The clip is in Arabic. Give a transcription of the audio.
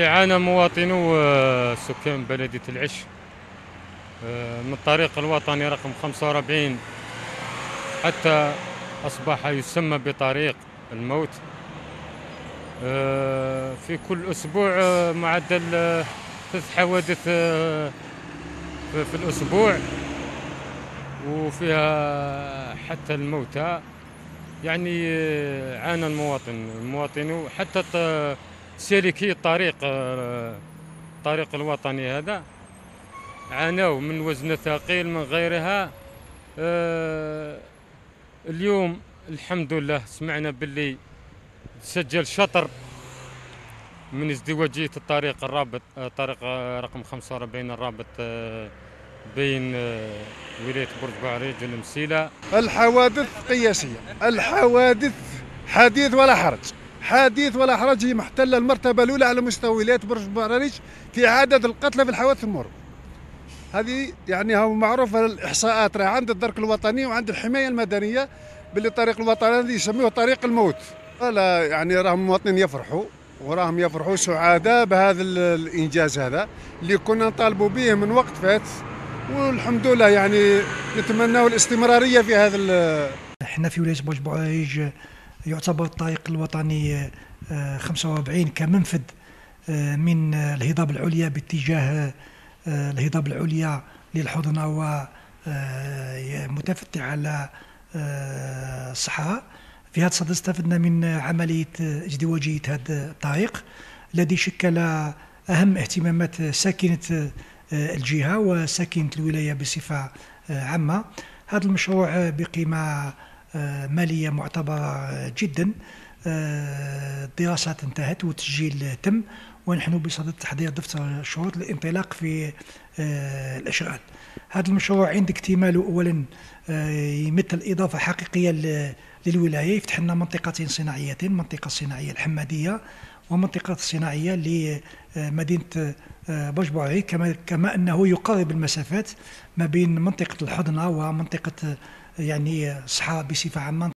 عانى مواطنو سكان بلدية العش. آه، من الطريق الوطني رقم 45 حتى أصبح يسمى بطريق الموت. آه، في كل أسبوع آه، معدل ثلاث حوادث في الأسبوع. وفيها حتى الموتى. يعني عانى المواطن المواطن حتى سالكي الطريق آه، الطريق الوطني هذا. عانوا من وزن ثقيل من غيرها. آه، اليوم الحمد لله سمعنا باللي سجل شطر من ازدواجية الطريق الرابط آه، طريق آه، رقم 45 الرابط آه، بين آه، ولاية برج بعريج والمسيلة الحوادث قياسية الحوادث حديث ولا حرج. حديث ولا حرج هي محتلة المرتبة الأولى على مستوى ولاية برج براريج في عدد القتلى في الحوادث المرور هذه يعني هو معروف الإحصاءات راه عند الدرك الوطني وعند الحماية المدنية باللي الطريق الوطني هذا يسموه طريق الموت. لا يعني راهم المواطنين يفرحوا وراهم يفرحوا سعداء بهذا ال- الإنجاز هذا اللي كنا نطالبوا به من وقت فات. والحمد لله يعني نتمنى الاستمرارية في هذا إحنا في ولاية بوش بعريج يعتبر الطريق الوطني آه، 45 كمنفذ آه، من آه، الهضاب العليا باتجاه آه، الهضاب العليا للحضنة ومتفتح على آه، الصحراء. في هذا الصدد استفدنا من عملية آه، ازدواجية هذا الطريق الذي شكل أهم اهتمامات ساكنة آه، الجهة وساكنة الولاية بصفة آه، عامة. هذا المشروع آه، بقيمة آه، مالية معتبرة جدا آه، الدراسات انتهت والتسجيل تم ونحن بصدد تحضير دفتر الشروط للانطلاق في آه، الأشغال. هذا المشروع عند اكتماله اولا آه، يمثل إضافة حقيقية للولاية يفتح لنا منطقتين صناعيتين، المنطقة الصناعيه الحمادية ومنطقة الصناعيه لمدينه آه، برج كما أنه يقرب المسافات ما بين منطقة الحضنة ومنطقة آه، يعني الصحراء بصفة عامة.